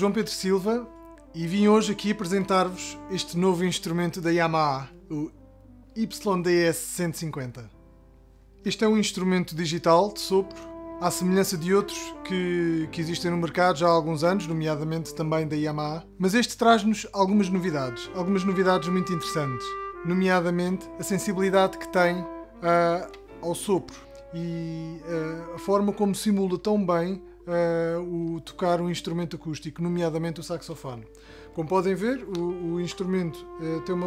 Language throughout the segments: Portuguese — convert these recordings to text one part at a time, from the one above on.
João Pedro Silva e vim hoje aqui apresentar-vos este novo instrumento da Yamaha, o YDS 150. Este é um instrumento digital de sopro, à semelhança de outros que, que existem no mercado já há alguns anos, nomeadamente também da Yamaha, mas este traz-nos algumas novidades, algumas novidades muito interessantes, nomeadamente a sensibilidade que tem uh, ao sopro e uh, a forma como simula tão bem uh, o tocar um instrumento acústico, nomeadamente o saxofone. Como podem ver, o, o instrumento uh, tem uma,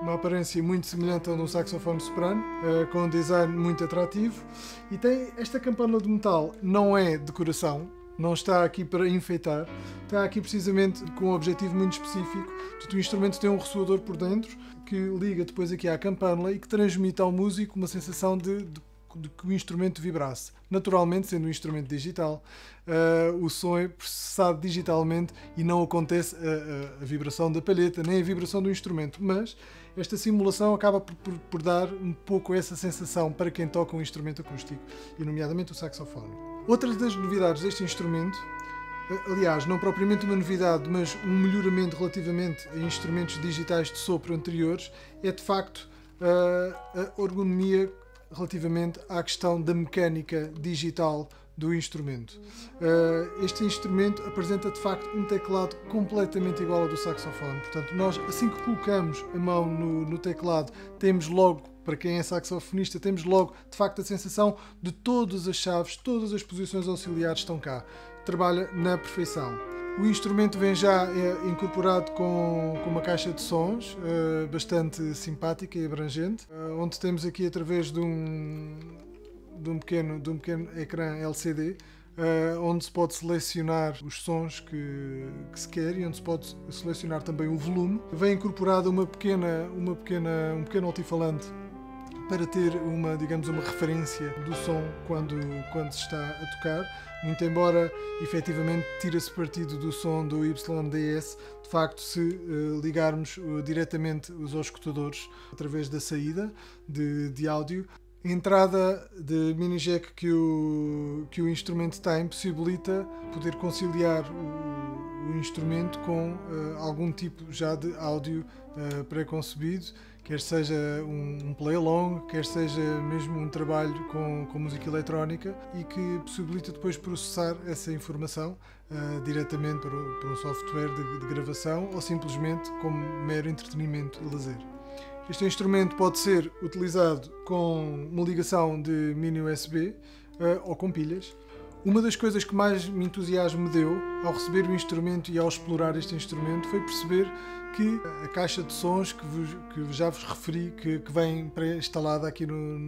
uma aparência muito semelhante de um saxofone soprano, uh, com um design muito atrativo, e tem esta campana de metal, não é decoração, não está aqui para enfeitar, está aqui precisamente com um objetivo muito específico. o instrumento tem um ressoador por dentro que liga depois aqui à campânula e que transmite ao músico uma sensação de, de de que o instrumento vibrasse. Naturalmente, sendo um instrumento digital, uh, o som é processado digitalmente e não acontece a, a, a, vibração da palheta nem a vibração do instrumento, mas esta simulação acaba por, por, por, dar um pouco essa sensação para quem toca um instrumento acústico, e nomeadamente o saxofone. Outra das novidades deste instrumento eh, aliás, não propriamente uma novidade, mas um melhoramento relativamente a instrumentos digitais de sopro anteriores, é de facto eh, a ergonomia relativamente à questão da mecânica digital do instrumento. Uh, este instrumento apresenta de facto um teclado completamente igual ao do saxofone. Portanto, nós assim que colocamos a mão no, no teclado, temos logo para quem é saxofonista, temos logo de facto a sensação de todas as chaves, todas as posições auxiliares estão cá. Trabalha na perfeição. O instrumento vem já é, incorporado com, com, uma caixa de sons uh, bastante simpática e abrangente, uh, onde temos aqui através de um, de um, pequeno, de um pequeno ecrã LCD, uh, eh, onde se pode selecionar os sons que, que, se quer e onde se pode selecionar também o volume. Vem incorporado uma pequena, uma pequena, um pequeno altifalante para ter uma, digamos, uma referência do som quando, quando se está a tocar, muito embora efetivamente tira-se partido do som do YDS, de facto, se uh, ligarmos uh, diretamente os escutadores através da saída de, de áudio, a entrada de mini jack que o, que o instrumento tem possibilita poder conciliar o, o instrumento com uh, algum tipo já de áudio uh, pré-concebido quer seja um, um play along, quer seja mesmo um trabalho com, com música eletrónica e que possibilita depois processar essa informação uh, diretamente para, para, um software de, de gravação ou simplesmente como mero entretenimento e lazer. Este instrumento pode ser utilizado com uma ligação de mini USB uh, ou com pilhas. Uma das coisas que mais me entusiasmo deu ao receber o instrumento e ao explorar este instrumento foi perceber que a caixa de sons que, vos, que já vos referi, que, que vem pré-instalada aqui no,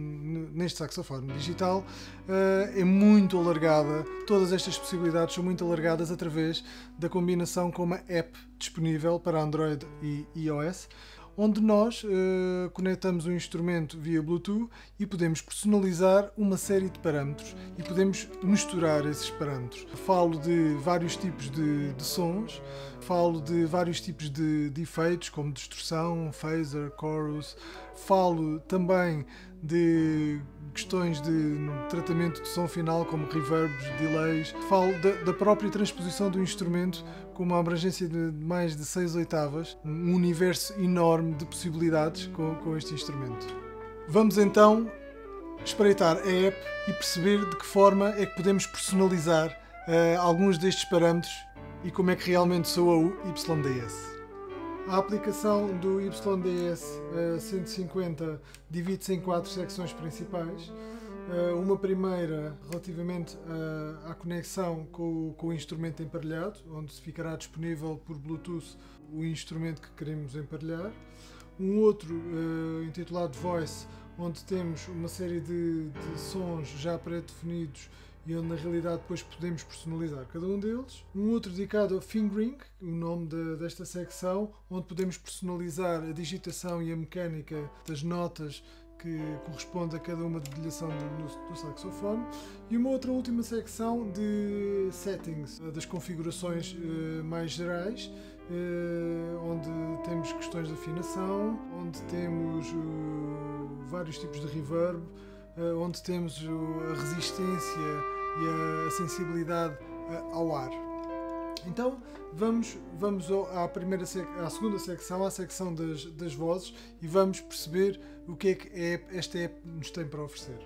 neste saxofone digital, uh, é muito alargada. Todas estas possibilidades são muito alargadas através da combinação com uma app disponível para Android e iOS onde nós uh, conectamos o instrumento via Bluetooth e podemos personalizar uma série de parâmetros e podemos misturar esses parâmetros. Falo de vários tipos de, de sons, falo de vários tipos de, de efeitos, como distorção, phaser, chorus, falo também de questões de tratamento de som final, como reverbs, delays. Falo da, da, própria transposição do instrumento com uma abrangência de mais de 6 oitavas, um universo enorme de possibilidades com, com este instrumento. Vamos então espreitar a app e perceber de que forma é que podemos personalizar uh, alguns destes parâmetros e como é que realmente soa o YDS. A aplicação do YDS uh, 150 divide-se em quatro secções principais. Uh, uma primeira relativamente uh, à conexão com, o instrumento emparelhado, onde ficará disponível por Bluetooth o instrumento que queremos emparelhar. Um outro uh, intitulado Voice, onde temos uma série de, de sons já pré-definidos e onde na realidade depois podemos personalizar cada um deles. Um outro dedicado ao fingering, o nome de, desta secção, onde podemos personalizar a digitação e a mecânica das notas que corresponde a cada uma dedilhação do, do, saxofone e uma outra última secção de settings, das configurações uh, mais gerais, uh, onde temos questões de afinação, onde temos vários tipos de reverb, onde temos a resistência e a sensibilidade ao ar. Então vamos, vamos à, primeira à segunda secção, à secção das, das vozes, e vamos perceber o que é que é, esta app nos tem para oferecer.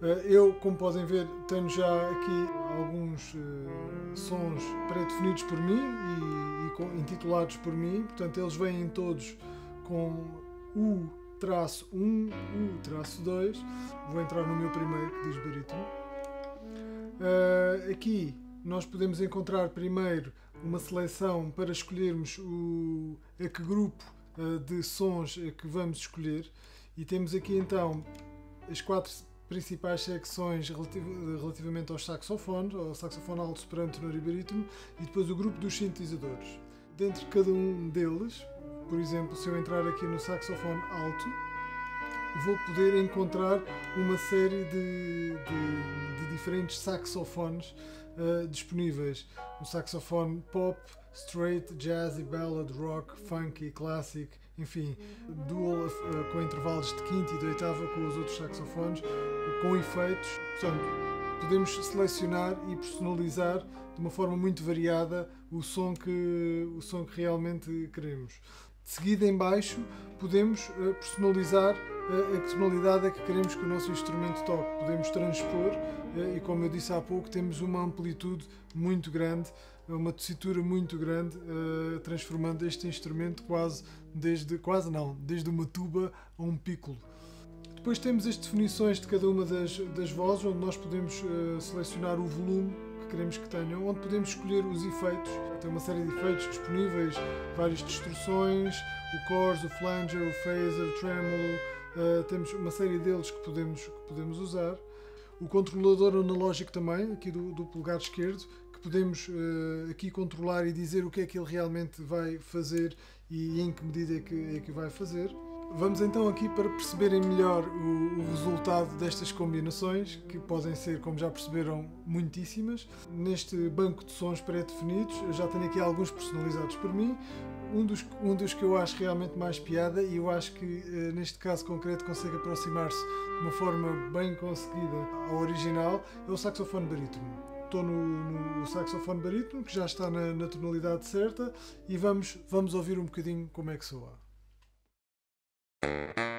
Eh, eu, como podem ver, tenho já aqui alguns uh, sons pré-definidos por mim e, e com, intitulados por mim, portanto eles vêm todos com U traço 1, U traço 2. Vou entrar no meu primeiro que diz barítono. Uh, aqui nós podemos encontrar primeiro uma seleção para escolhermos o, a que grupo uh, de sons é que vamos escolher e temos aqui então as quatro principais secções relativ relativamente aos saxofones, ao saxofone alto, soprano, tenor e barítono e depois o grupo dos sintetizadores. Dentro de cada um deles, por exemplo, se eu entrar aqui no saxofone alto, vou poder encontrar uma série de, de, de diferentes saxofones uh, disponíveis. O saxofone pop, straight, jazzy, ballad, rock, funky, classic, enfim, dual uh, com intervalos de quinta e de oitava com os outros saxofones, com efeitos. Portanto, podemos selecionar e personalizar de uma forma muito variada o som que, o som que realmente queremos. De seguida em baixo podemos uh, personalizar a tonalidade é que queremos que o nosso instrumento toque. Podemos transpor eh, e, como eu disse há pouco, temos uma amplitude muito grande, uma tessitura muito grande, eh, transformando este instrumento quase desde, quase não, desde uma tuba a um piccolo. Depois temos as definições de cada uma das, das vozes, onde nós podemos uh, selecionar o volume que queremos que tenham, onde podemos escolher os efeitos. Tem uma série de efeitos disponíveis, várias distorções, o chorus, o flanger, o phaser, o tremolo, Uh, temos uma série deles que podemos, que podemos usar. O controlador analógico também, aqui do, do polegar esquerdo, que podemos uh, aqui controlar e dizer o que é que ele realmente vai fazer e em que medida é que, é que vai fazer. Vamos então aqui para perceberem melhor o, o, resultado destas combinações, que podem ser, como já perceberam, muitíssimas. Neste banco de sons pré-definidos, eu já tenho aqui alguns personalizados por mim. Um dos, um dos que eu acho realmente mais piada, e eu acho que eh, neste caso concreto consegue aproximar-se de uma forma bem conseguida ao original, é o saxofone barítono. Estou no, no saxofone barítono, que já está na, na tonalidade certa, e vamos, vamos ouvir um bocadinho como é que soa. Thank you.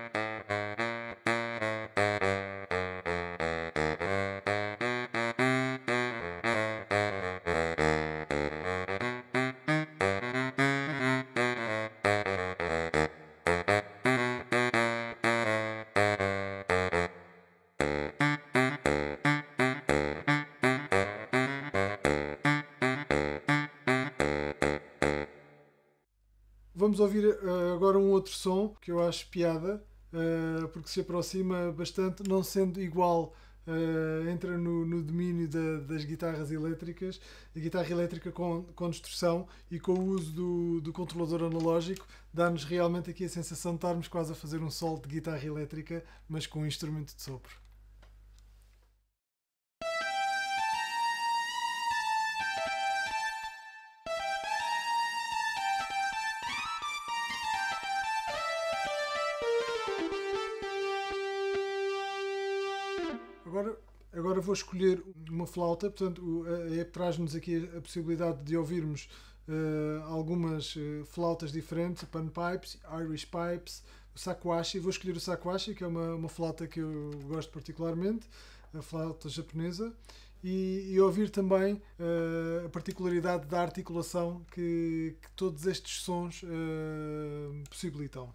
Vamos ouvir uh, agora um outro som que eu acho piada, uh, porque se aproxima bastante, não sendo igual, uh, entra no, no domínio da, das guitarras elétricas, a guitarra elétrica com, com distorção e com o uso do, do controlador analógico, dá-nos realmente aqui a sensação de estarmos quase a fazer um solo de guitarra elétrica, mas com um instrumento de sopro. Vou escolher uma flauta, portanto, a traz-nos aqui a possibilidade de ouvirmos uh, algumas uh, flautas diferentes, panpipes, Irish pipes, o sakuashi. Vou escolher o sakuashi, que é uma, uma flauta que eu gosto particularmente, a flauta japonesa. E, e, ouvir também uh, a particularidade da articulação que, que todos estes sons possibilitam.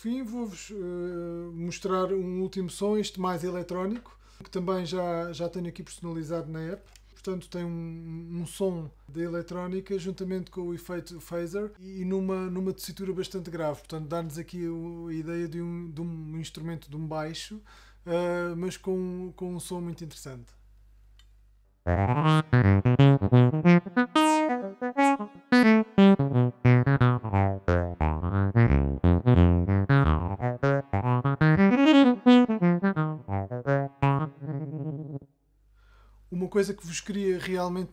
Fim, vou-vos uh, mostrar um último som, este mais eletrónico, que também já, já tenho aqui personalizado na app. Portanto, tem um, um som de eletrónica juntamente com o efeito phaser e numa, numa tessitura bastante grave. Portanto, dá-nos aqui a ideia de um, de um instrumento de um baixo, uh, mas com, com um som muito interessante.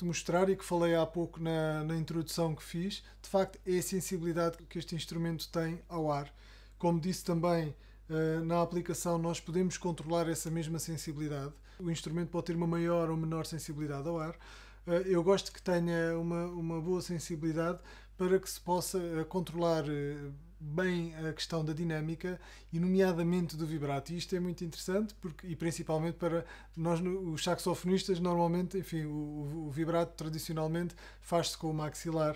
Mostrar e que falei há pouco na, na introdução que fiz, de facto, é a sensibilidade que este instrumento tem ao ar. Como disse também, eh, na aplicação nós podemos controlar essa mesma sensibilidade. O instrumento pode ter uma maior ou menor sensibilidade ao ar. Eh, eu gosto que tenha uma, uma boa sensibilidade para que se possa eh, controlar bem a questão da dinâmica e nomeadamente do vibrato. E isto é muito interessante porque e principalmente para nós os saxofonistas normalmente, enfim, o, o vibrato tradicionalmente faz-se com o maxilar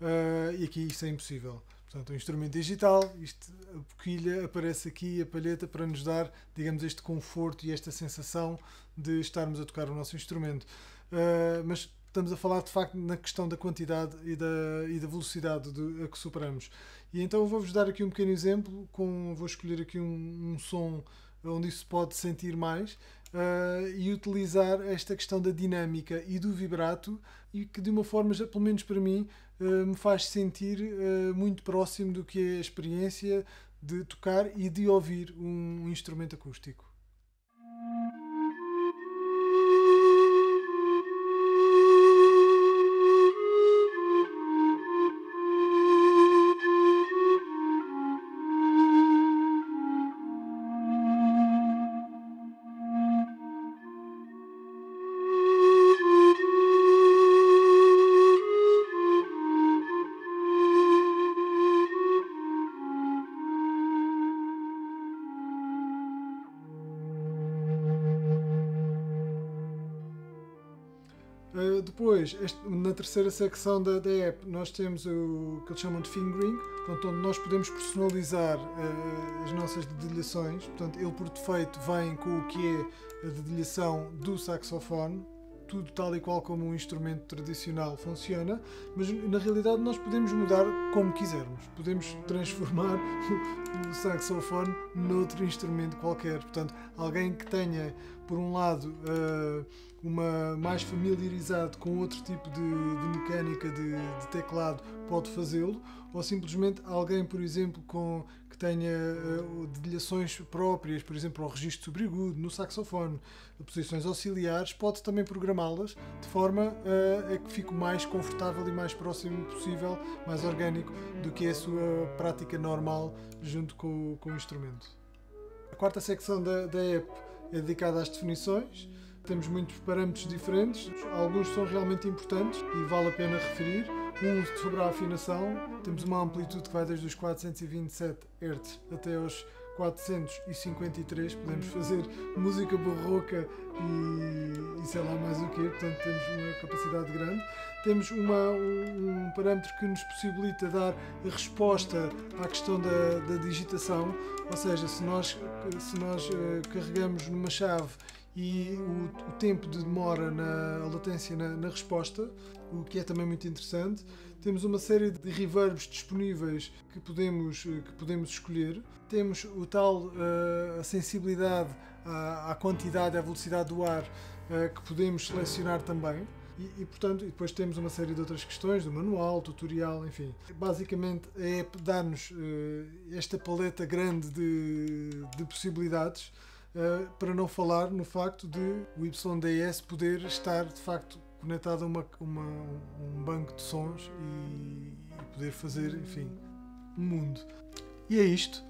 uh, e aqui isso é impossível. Portanto, um instrumento digital, isto, a boquilha aparece aqui, a palheta, para nos dar, digamos, este conforto e esta sensação de estarmos a tocar o nosso instrumento. Uh, mas estamos a falar de facto na questão da quantidade e da, e da velocidade de, a que superamos. E então vou-vos dar aqui um pequeno exemplo, com, vou escolher aqui um, um som onde isso pode sentir mais uh, e utilizar esta questão da dinâmica e do vibrato e que de uma forma, já, pelo menos para mim, uh, me faz sentir uh, muito próximo do que é a experiência de tocar e de ouvir um instrumento acústico. Depois, este, na terceira secção da, da, app, nós temos o que eles chamam de fingering, portanto, onde nós podemos personalizar uh, as nossas dedilhações. Portanto, ele por defeito vem com o que é a dedilhação do saxofone, tudo tal e qual como um instrumento tradicional funciona, mas na realidade nós podemos mudar como quisermos. Podemos transformar o saxofone noutro instrumento qualquer. Portanto, alguém que tenha, por um lado, uh, uma mais familiarizado com outro tipo de, de mecânica de, de, teclado pode fazê-lo, ou simplesmente alguém, por exemplo, com, que tenha uh, dedilhações próprias, por exemplo, ao registro sobreagudo, no saxofone, posições auxiliares, pode também programá-las de forma uh, a que fique o mais confortável e mais próximo possível, mais orgânico do que é a sua prática normal junto com, com o instrumento. A quarta secção da, da app é dedicada às definições temos muitos parâmetros diferentes, alguns são realmente importantes e vale a pena referir. Um sobre a afinação, temos uma amplitude que vai desde os 427 Hz até aos 453, podemos fazer música barroca e, e sei lá mais o quê, portanto temos uma capacidade grande. Temos uma, um, um parâmetro que nos possibilita dar resposta à questão da, da digitação, ou seja, se nós, se nós uh, carregamos numa chave e o, o, tempo de demora na latência na, na, resposta, o que é também muito interessante. Temos uma série de reverbs disponíveis que podemos, que podemos escolher. Temos o tal uh, a sensibilidade à, à, quantidade, à velocidade do ar uh, que podemos selecionar também. E, e, portanto, e depois temos uma série de outras questões, do manual, tutorial, enfim. Basicamente é dar-nos uh, esta paleta grande de, de possibilidades Uh, para não falar no facto de o YDS poder estar de facto conectado a uma, uma, um banco de sons e, e, poder fazer, enfim, um mundo. E é isto.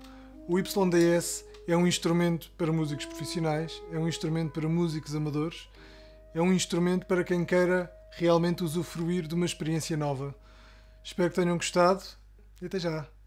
O YDS é um instrumento para músicos profissionais, é um instrumento para músicos amadores, é um instrumento para quem queira realmente usufruir de uma experiência nova. Espero que tenham gostado e até já!